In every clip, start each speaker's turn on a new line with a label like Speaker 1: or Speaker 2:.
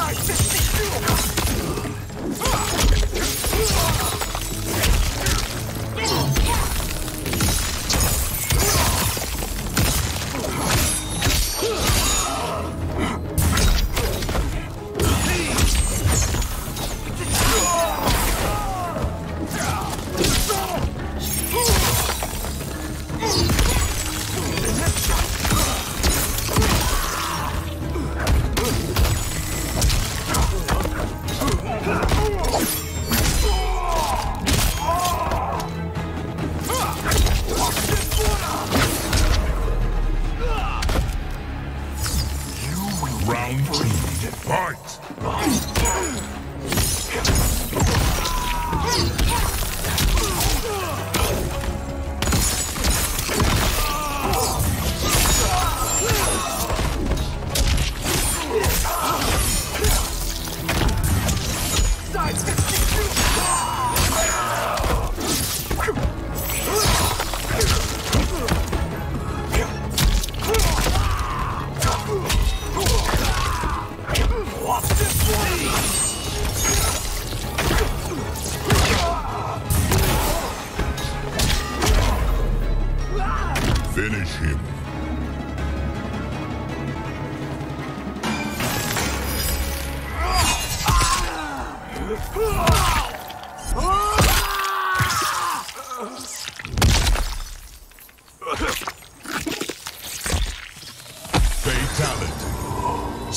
Speaker 1: Start to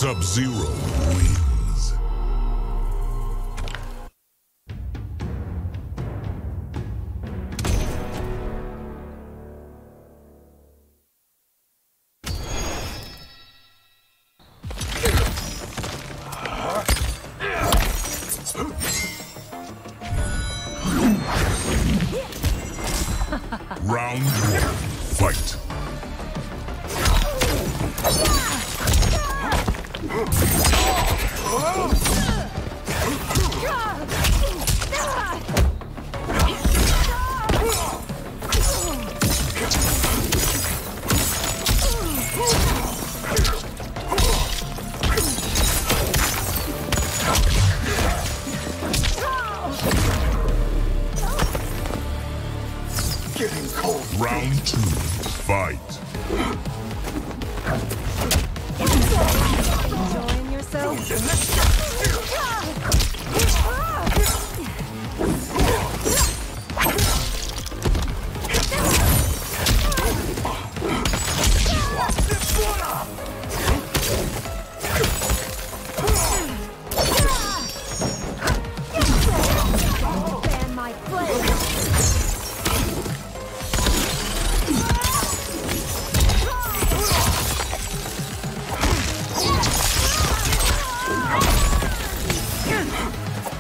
Speaker 1: Sub-Zero wins. Round one, fight.
Speaker 2: Enjoying yourself?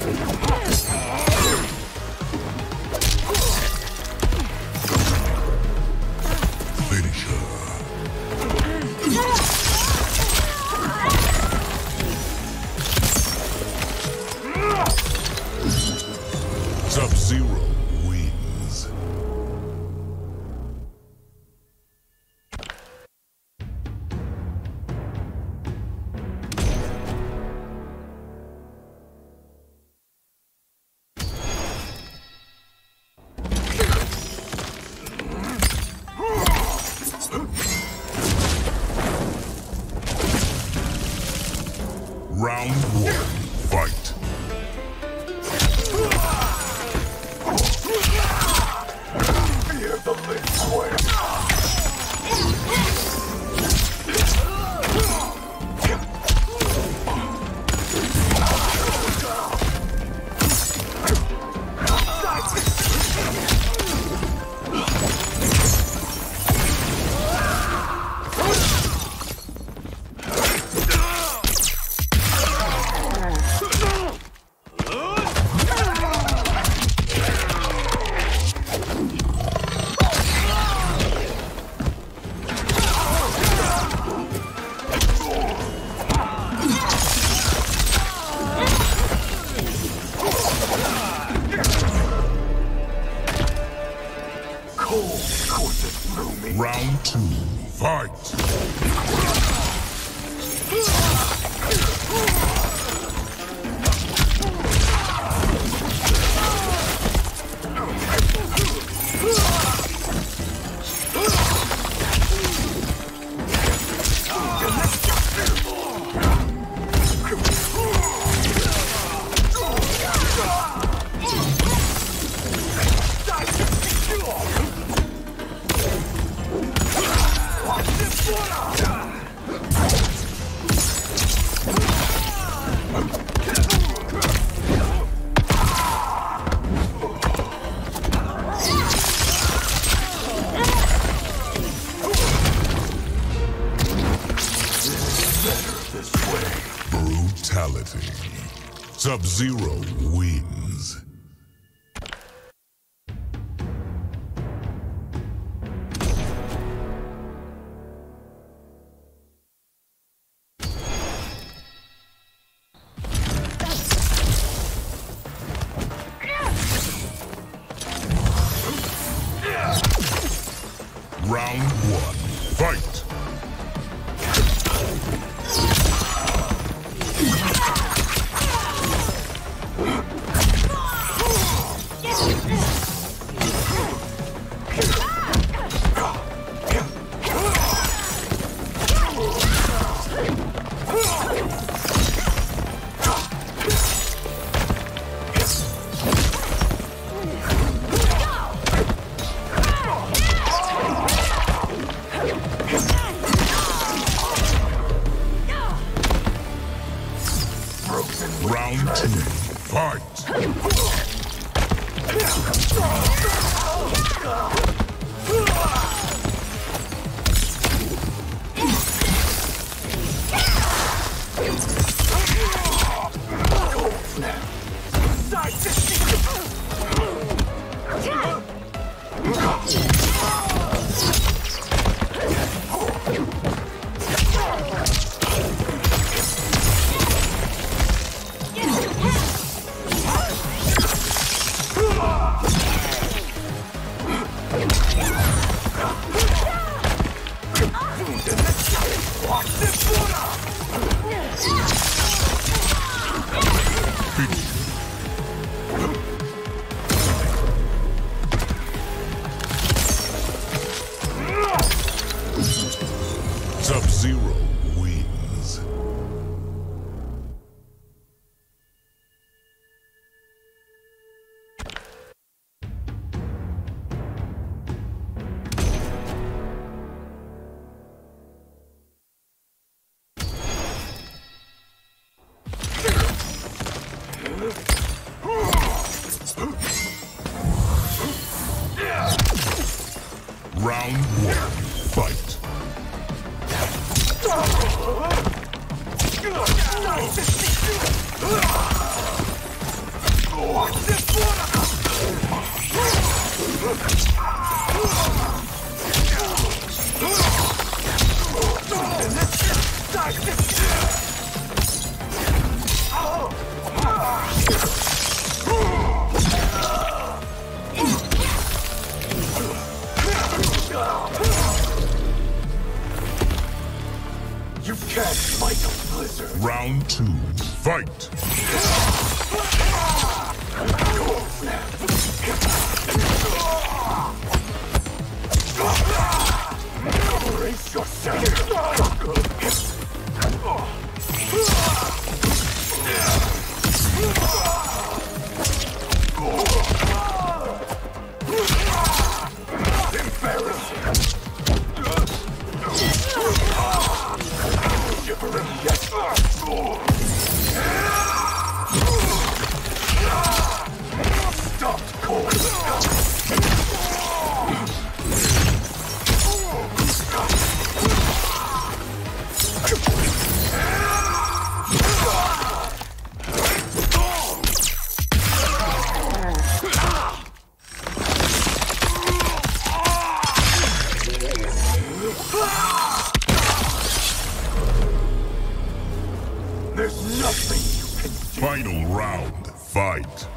Speaker 1: Finish
Speaker 3: me.
Speaker 1: Round two, fight.
Speaker 3: This way.
Speaker 1: Brutality. Sub-Zero wins. Round one, fight. Round two, fight. Fight.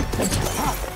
Speaker 1: Finish